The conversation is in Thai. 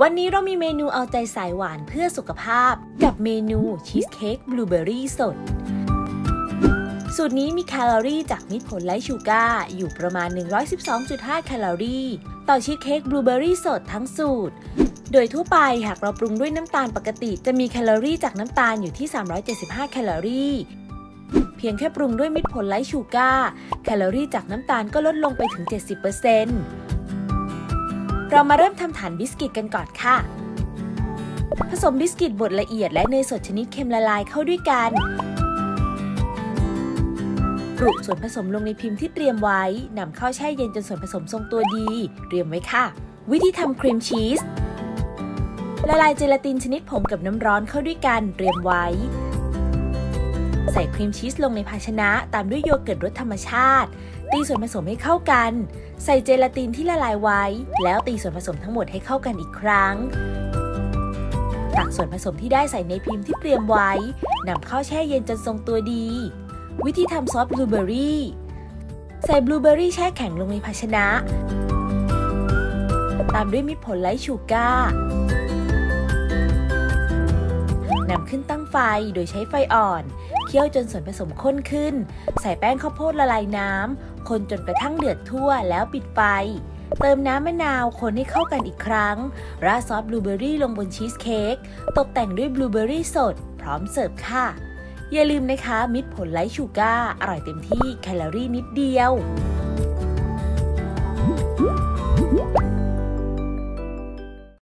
วันนี้เรามีเมนูเอาใจสายหวานเพื่อสุขภาพ กับเมนูชีสเค้กบลูเบอร์รี่สด สูตรนี้มีแคลอรี่จากมิตรผล Lite Sugar อยู่ประมาณ 112.5 แคลอรี่ ต่อชีสเค้กบลูเบอร์รี่สดทั้งสูตร โดยทั่วไปหากเราปรุงด้วยน้ำตาลปกติ จะมีแคลอรี่จากน้ำตาลอยู่ที่ 375 แคลอรี่เพียงแค่ปรุงด้วยมิตรผล Lite Sugar แคลอรี่จากน้ำตาลก็ลดลงไปถึง 70%เเรามาเริ่มทำฐานบิสกิตกันก่อนค่ะ ผสมบิสกิตบดละเอียดและเนยสดชนิดเค็มละลายเข้าด้วยกันกรุส่วนผสมลงในพิมพ์ที่เตรียมไว้ นำเข้าแช่เย็นจนส่วนผสมทรงตัวดี เตรียมไว้ค่ะ วิธีทำครีมชีสละลายเจลาตินชนิดผงกับน้ำร้อนเข้าด้วยกัน เตรียมไว้ ใส่ครีมชีสลงในภาชนะ ตามด้วยโยเกิร์ตรสธรรมชาติ ตีส่วนผสมให้เข้ากัน ใส่เจลาตินที่ละลายไว้ แล้วตีส่วนผสมทั้งหมดให้เข้ากันอีกครั้ง ตักส่วนผสมที่ได้ใส่ในพิมพ์ที่เตรียมไว้นำเข้าแช่เย็นจนทรงตัวดี วิธีทำซอสบลูเบอรี่ ใส่บลูเบอรี่แช่แข็งลงในภาชนะ ตามด้วยมิตรผล Lite Sugar ขึ้นตั้งไฟโดยใช้ไฟอ่อน เคี่ยวจนส่วนผสมข้นขึ้น ใส่แป้งข้าวโพดละลายน้ำ คนจนกระทั่งเดือดทั่วแล้วปิดไฟ เติมน้ำมะนาวคนให้เข้ากันอีกครั้ง ราดซอสบลูเบอรี่ลงบนชีสเค้ก ตกแต่งด้วยบลูเบอร์รี่สด พร้อมเสิร์ฟค่ะ อย่าลืมนะคะ มิตรผล Lite Sugar อร่อยเต็มที่แคลอรี่นิดเดียว